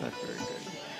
That's not very good.